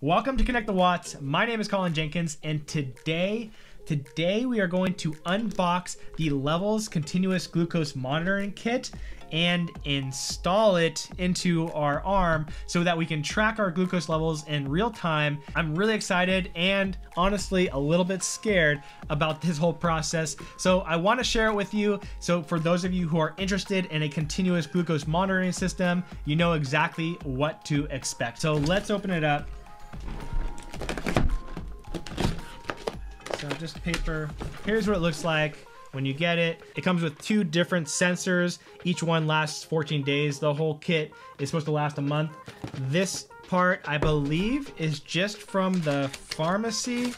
Welcome to Connect the Watts. My name is Colin Jenkins, and today, today we are going to unbox the Levels Continuous Glucose Monitoring Kit and install it into our arm so that we can track our glucose levels in real time. I'm really excited and honestly a little bit scared about this whole process. So I want to share it with you. So for those of you who are interested in a continuous glucose monitoring system, you know exactly what to expect. So let's open it up. So just paper. Here's what it looks like when you get it. It comes with two different sensors. Each one lasts 14 days. The whole kit is supposed to last a month. This part, I believe, is just from the pharmacy.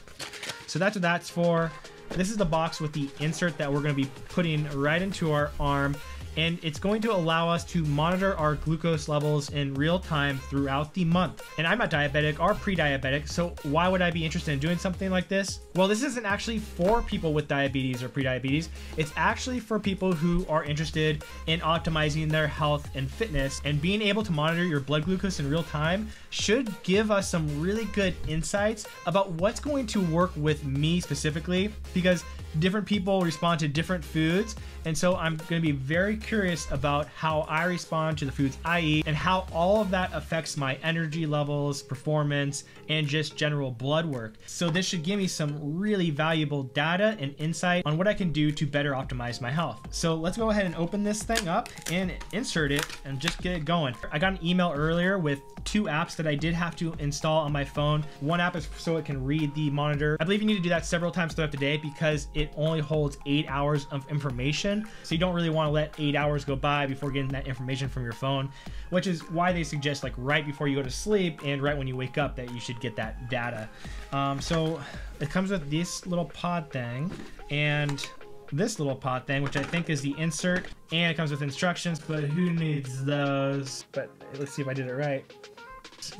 So that's what that's for. This is the box with the insert that we're going to be putting right into our arm and it's going to allow us to monitor our glucose levels in real time throughout the month. And I'm not diabetic or pre-diabetic, so why would I be interested in doing something like this? Well, this isn't actually for people with diabetes or pre-diabetes. It's actually for people who are interested in optimizing their health and fitness and being able to monitor your blood glucose in real time should give us some really good insights about what's going to work with me specifically because different people respond to different foods. And so I'm going to be very curious about how I respond to the foods I eat and how all of that affects my energy levels, performance, and just general blood work. So this should give me some really valuable data and insight on what I can do to better optimize my health. So let's go ahead and open this thing up and insert it and just get it going. I got an email earlier with two apps that I did have to install on my phone. One app is so it can read the monitor. I believe you need to do that several times throughout the day because it only holds eight hours of information. So you don't really want to let eight hours go by before getting that information from your phone, which is why they suggest like right before you go to sleep and right when you wake up that you should get that data. Um, so it comes with this little pod thing and this little pod thing, which I think is the insert, and it comes with instructions, but who needs those? But let's see if I did it right.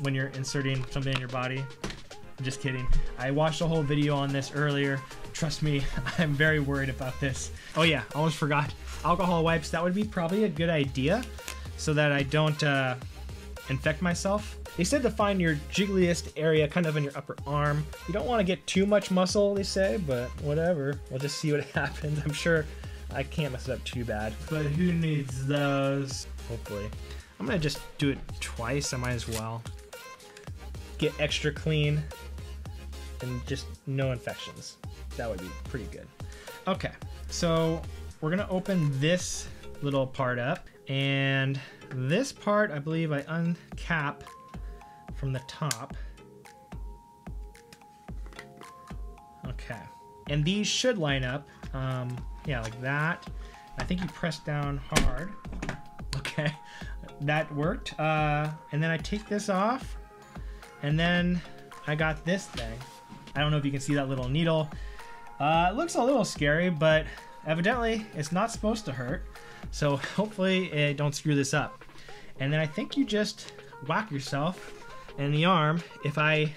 When you're inserting something in your body. I'm just kidding. I watched a whole video on this earlier. Trust me, I'm very worried about this. Oh yeah, almost forgot. Alcohol wipes, that would be probably a good idea so that I don't uh, infect myself. They said to find your jiggliest area kind of in your upper arm. You don't want to get too much muscle, they say, but whatever. We'll just see what happens. I'm sure I can't mess it up too bad. But who needs those? Hopefully. I'm gonna just do it twice, I might as well. Get extra clean and just no infections. That would be pretty good. Okay, so we're gonna open this little part up and this part, I believe I uncap from the top. Okay. And these should line up. Um, yeah, like that. I think you press down hard. Okay, that worked. Uh, and then I take this off, and then I got this thing. I don't know if you can see that little needle. Uh, it looks a little scary, but evidently it's not supposed to hurt. So hopefully it don't screw this up. And then I think you just whack yourself in the arm. If I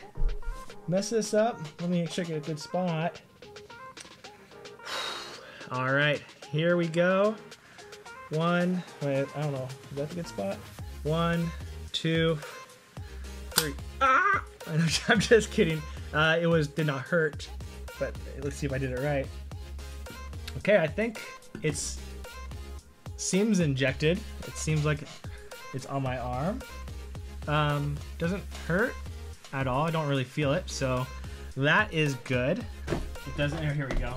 mess this up, let me check a good spot. All right, here we go. One, wait, I don't know, is that a good spot? One, two, three. Ah! I'm just kidding. Uh, it was did not hurt, but let's see if I did it right. Okay, I think it's seems injected. It seems like it's on my arm. Um, doesn't hurt at all. I don't really feel it, so that is good. It doesn't. Here we go.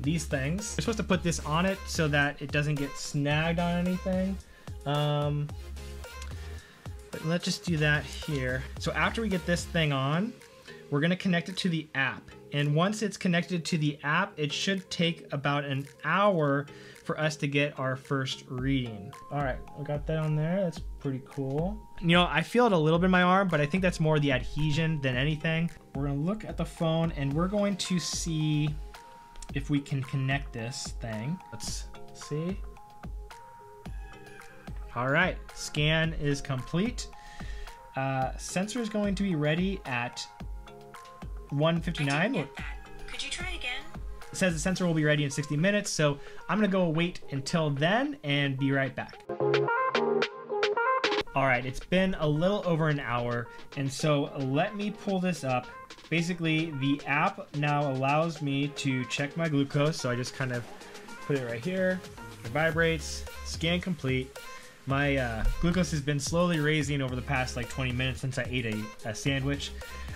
These things. You're supposed to put this on it so that it doesn't get snagged on anything. Um, but let's just do that here. So after we get this thing on, we're gonna connect it to the app. And once it's connected to the app, it should take about an hour for us to get our first reading. All right, I got that on there. That's pretty cool. You know, I feel it a little bit in my arm, but I think that's more the adhesion than anything. We're gonna look at the phone and we're going to see if we can connect this thing. Let's see. All right, scan is complete. Uh, sensor is going to be ready at 159. Could you try again? It says the sensor will be ready in 60 minutes, so I'm gonna go wait until then and be right back. All right, it's been a little over an hour, and so let me pull this up. Basically, the app now allows me to check my glucose, so I just kind of put it right here. It vibrates, scan complete. My uh, glucose has been slowly raising over the past like 20 minutes since I ate a, a sandwich.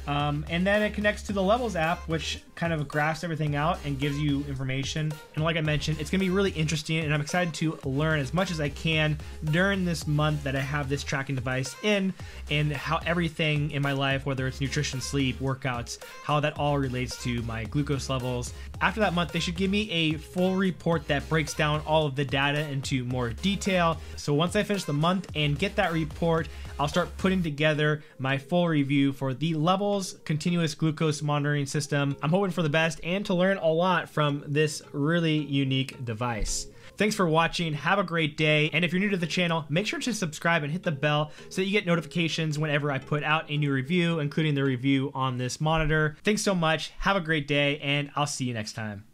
Um, and then it connects to the Levels app, which kind of graphs everything out and gives you information. And like I mentioned, it's going to be really interesting, and I'm excited to learn as much as I can during this month that I have this tracking device in, and how everything in my life, whether it's nutrition, sleep, workouts, how that all relates to my glucose levels. After that month, they should give me a full report that breaks down all of the data into more detail. So once I finish the month and get that report, I'll start putting together my full review for the Levels continuous glucose monitoring system. I'm hoping for the best and to learn a lot from this really unique device. Thanks for watching. Have a great day. And if you're new to the channel, make sure to subscribe and hit the bell so that you get notifications whenever I put out a new review, including the review on this monitor. Thanks so much. Have a great day, and I'll see you next time.